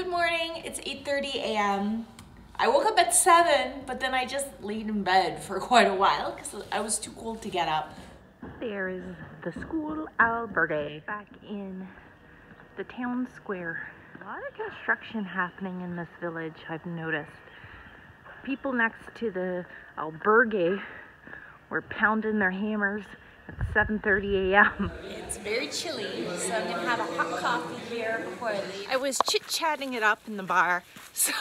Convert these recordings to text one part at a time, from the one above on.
Good morning. It's 8:30 a.m. I woke up at 7, but then I just laid in bed for quite a while cuz I was too cold to get up. There is the school albergue back in the town square. A lot of construction happening in this village, I've noticed. People next to the albergue were pounding their hammers 7.30 a.m. It's very chilly, so I'm gonna have a hot coffee here before I leave. I was chit-chatting it up in the bar, so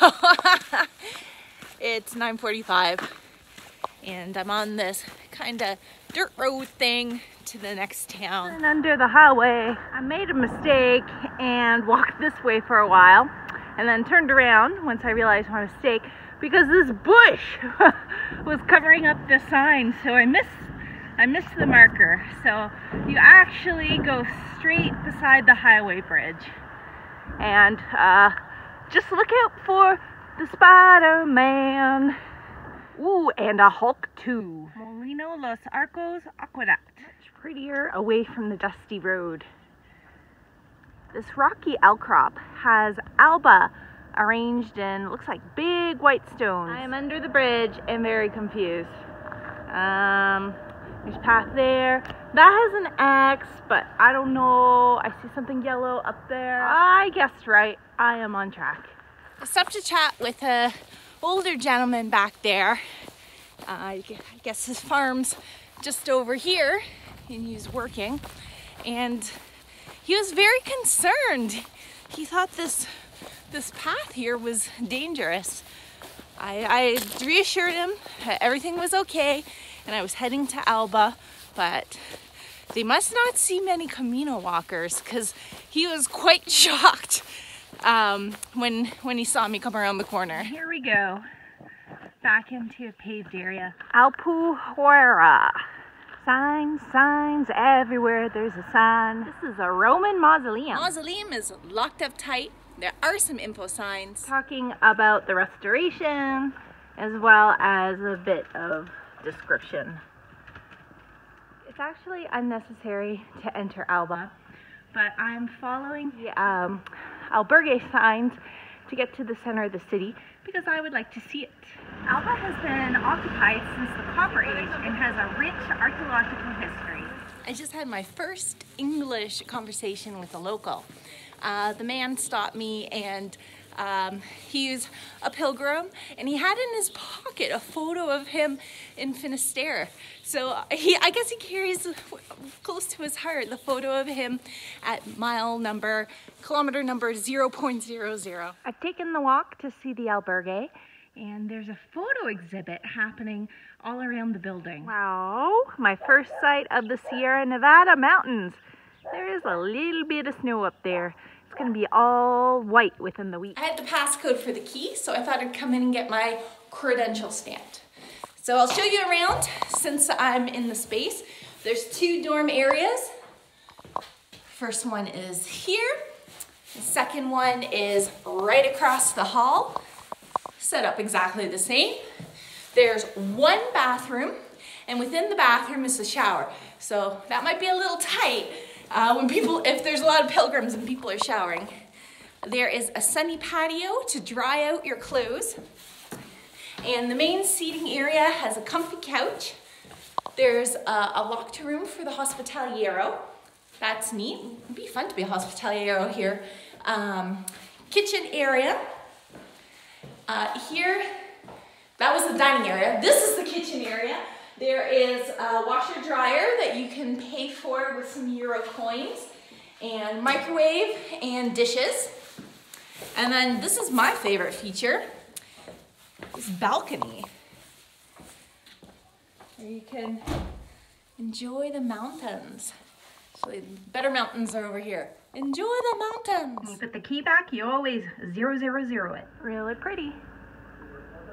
it's 9.45 and I'm on this kind of dirt road thing to the next town. And under the highway, I made a mistake and walked this way for a while and then turned around once I realized my mistake because this bush was covering up the sign so I missed I missed the marker so you actually go straight beside the highway bridge. And uh, just look out for the Spider-Man. Ooh and a Hulk too. Molino Los Arcos Aqueduct. Much prettier away from the dusty road. This rocky outcrop has Abla arranged in, looks like big white stones. I am under the bridge and very confused. Um, there's path there. That has an X, but I don't know. I see something yellow up there. I guessed right. I am on track. I stopped to chat with a older gentleman back there. Uh, I guess his farm's just over here and he's working. And he was very concerned. He thought this this path here was dangerous. I, I reassured him everything was okay and I was heading to Abla, but they must not see many Camino walkers because he was quite shocked um, when, when he saw me come around the corner. Here we go, back into a paved area. Alpujarra. Signs, signs, everywhere there's a sign. This is a Roman mausoleum. Mausoleum is locked up tight there are some info signs. Talking about the restoration as well as a bit of description. It's actually unnecessary to enter Abla, but I'm following the um, albergue signs to get to the center of the city because I would like to see it. Abla has been occupied since the Copper Age and has a rich archaeological history. I just had my first English conversation with a local uh, the man stopped me and um, he's a pilgrim and he had in his pocket a photo of him in Finisterre. So he, I guess he carries close to his heart the photo of him at mile number, kilometer number 0.00. I've taken the walk to see the albergue and there's a photo exhibit happening all around the building. Wow, my first sight of the Sierra Nevada mountains. There is a little bit of snow up there. Gonna be all white within the week. I had the passcode for the key, so I thought I'd come in and get my credential stamped. So I'll show you around since I'm in the space. There's two dorm areas. First one is here. The second one is right across the hall. Set up exactly the same. There's one bathroom, and within the bathroom is the shower. So that might be a little tight, uh, when people, if there's a lot of pilgrims and people are showering. There is a sunny patio to dry out your clothes. And the main seating area has a comfy couch. There's a, a locked room for the hospitaliero. That's neat. It'd be fun to be a hospitaliero here. Um, kitchen area. Uh, here, that was the dining area. This is the kitchen area. There is a washer dryer that you can pay for with some euro coins and microwave and dishes. And then this is my favorite feature, this balcony. Where you can enjoy the mountains. Actually, better mountains are over here. Enjoy the mountains. When you put the key back, you always zero, zero, zero it. Really pretty.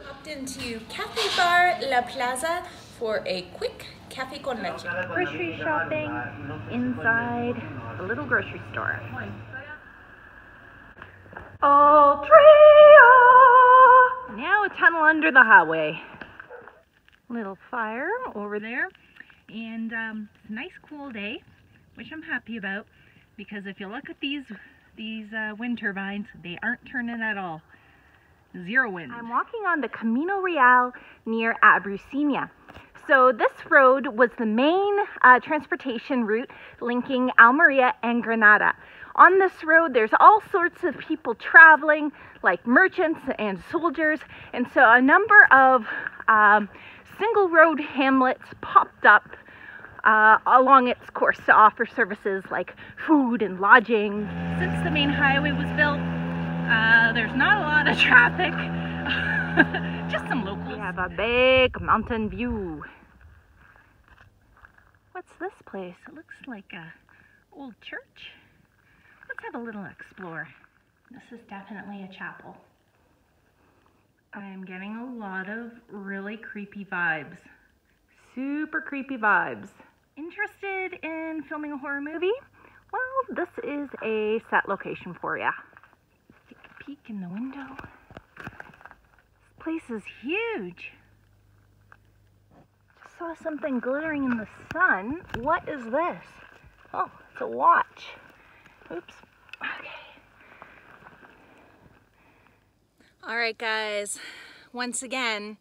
Hopped into Cafe Bar La Plaza for a quick cafe con leche. Grocery shopping inside a little grocery store. Altria! Now a tunnel under the highway. Little fire over there. And um, it's a nice cool day, which I'm happy about because if you look at these these uh, wind turbines, they aren't turning at all. Zero wind. I'm walking on the Camino Real near Abrucena. So this road was the main uh, transportation route linking Almeria and Granada. On this road, there's all sorts of people traveling, like merchants and soldiers, and so a number of um, single road hamlets popped up uh, along its course to offer services like food and lodging. Since the main highway was built, uh, there's not a lot of traffic. Just some locals. We have a big mountain view. What's this place? It looks like a old church. Let's have a little explore. This is definitely a chapel. I'm getting a lot of really creepy vibes. Super creepy vibes. Interested in filming a horror movie? Well, this is a set location for ya. Take a peek in the window. This place is huge. Saw something glittering in the sun. What is this? Oh, it's a watch. Oops. Okay. All right, guys. Once again,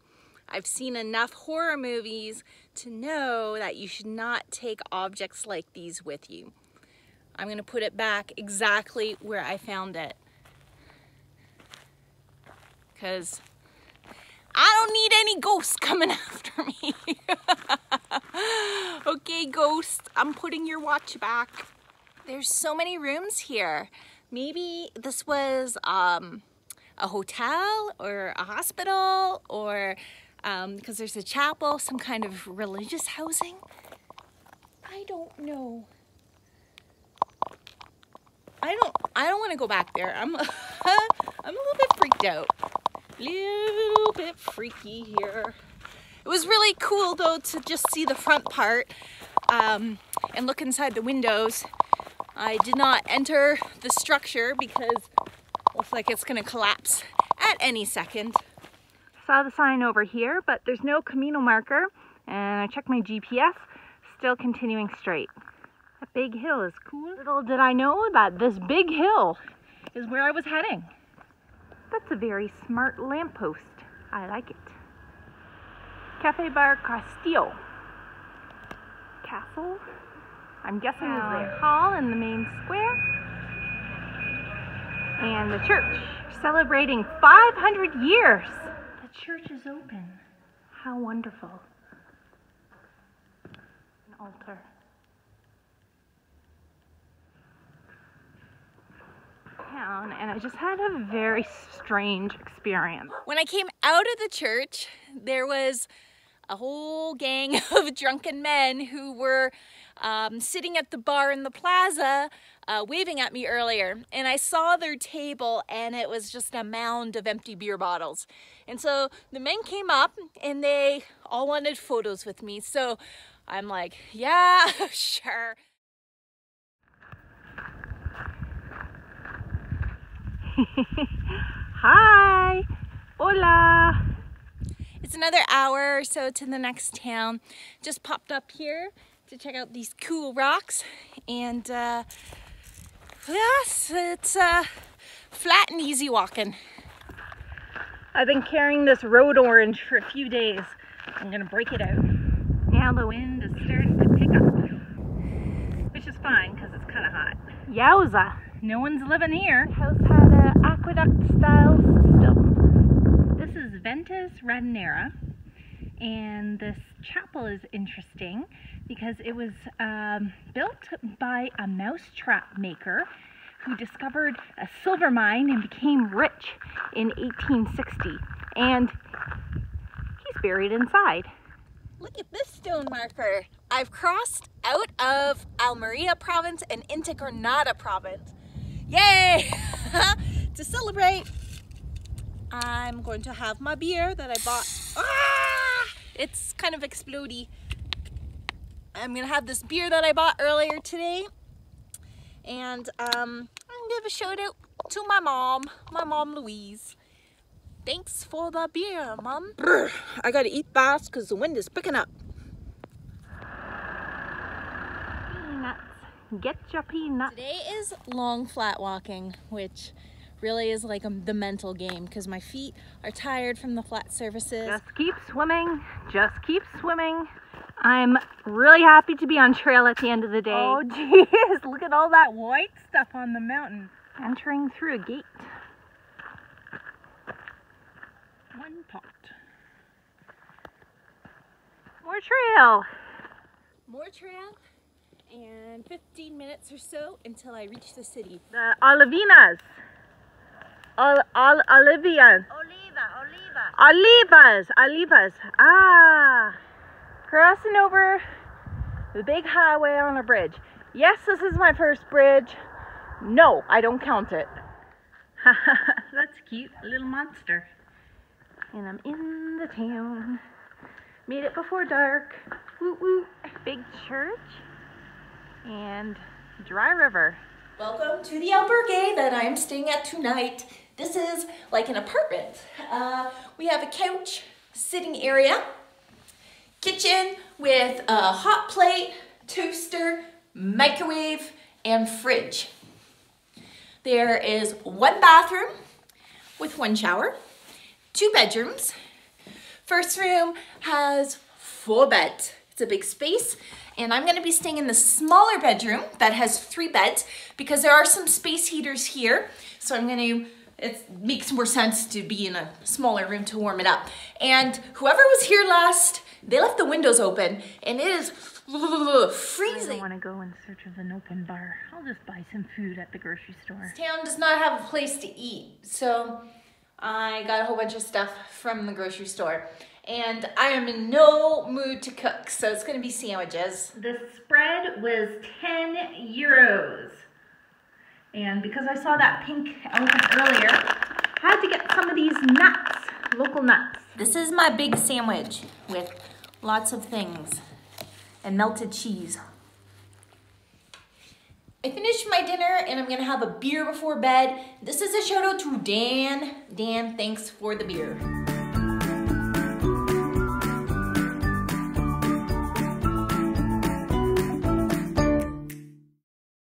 I've seen enough horror movies to know that you should not take objects like these with you. I'm going to put it back exactly where I found it. Because I don't need any ghosts coming after me. okay, ghost, I'm putting your watch back. There's so many rooms here. Maybe this was um, a hotel or a hospital or because um, there's a chapel, some kind of religious housing. I don't know. I don't. I don't want to go back there. I'm. I'm a little bit freaked out. Little bit freaky here. It was really cool though to just see the front part um, and look inside the windows. I did not enter the structure because looks like it's going to collapse at any second. Saw the sign over here, but there's no Camino marker. And I checked my GPS, still continuing straight. That big hill is cool. Little did I know that this big hill is where I was heading. That's a very smart lamppost. I like it. Cafe Bar Castillo. Castle? I'm guessing is the hall in the main square. And the church, celebrating 500 years The church is open. How wonderful. An altar. Town, and I just had a very strange experience. When I came out of the church, there was a whole gang of drunken men who were um, sitting at the bar in the plaza uh, waving at me earlier and I saw their table and it was just a mound of empty beer bottles. And so the men came up and they all wanted photos with me. So I'm like, yeah, sure. Hi, hola. It's another hour or so to the next town. Just popped up here to check out these cool rocks and uh, yes, it's uh, flat and easy walking. I've been carrying this road orange for a few days. I'm gonna break it out. Now the wind is starting to pick up, which is fine because it's kind of hot. Yowza! No one's living here. House aqueduct style system. This is Ventus Radinera, and this chapel is interesting because it was um, built by a mousetrap maker who discovered a silver mine and became rich in 1860. And he's buried inside. Look at this stone marker. I've crossed out of Almeria province and into Granada province. Yay! to celebrate, I'm going to have my beer that I bought. Ah! It's kind of explodey. I'm gonna have this beer that I bought earlier today. And um, I'm gonna give a shout out to my mom, my mom Louise. Thanks for the beer, mom. I gotta eat fast because the wind is picking up. Peanuts. get your peanuts. Today is long flat walking, which really is like a, the mental game because my feet are tired from the flat surfaces. Just keep swimming, just keep swimming. I'm really happy to be on trail at the end of the day. Oh geez, look at all that white stuff on the mountain. Entering through a gate. One pot. More trail. More trail and 15 minutes or so until I reach the city. The Olivinas. Ol, ol, Olivia. Oliva, Oliva. Olivas, Olivas. Ah. Crossing over the big highway on a bridge. Yes, this is my first bridge. No, I don't count it. That's cute, a little monster. And I'm in the town. Made it before dark. Woo woo. Big church and Dry River. Welcome to the albergue that I'm staying at tonight. This is like an apartment. Uh, we have a couch, sitting area, kitchen with a hot plate, toaster, microwave, and fridge. There is one bathroom with one shower, two bedrooms. First room has four beds. It's a big space and I'm gonna be staying in the smaller bedroom that has three beds because there are some space heaters here. So I'm gonna, it makes more sense to be in a smaller room to warm it up. And whoever was here last, they left the windows open and it is freezing. I don't wanna go in search of an open bar. I'll just buy some food at the grocery store. This town does not have a place to eat. So I got a whole bunch of stuff from the grocery store and I am in no mood to cook, so it's gonna be sandwiches. The spread was 10 euros. And because I saw that pink elephant earlier, I had to get some of these nuts, local nuts. This is my big sandwich with lots of things and melted cheese. I finished my dinner and I'm gonna have a beer before bed. This is a shout out to Dan. Dan, thanks for the beer.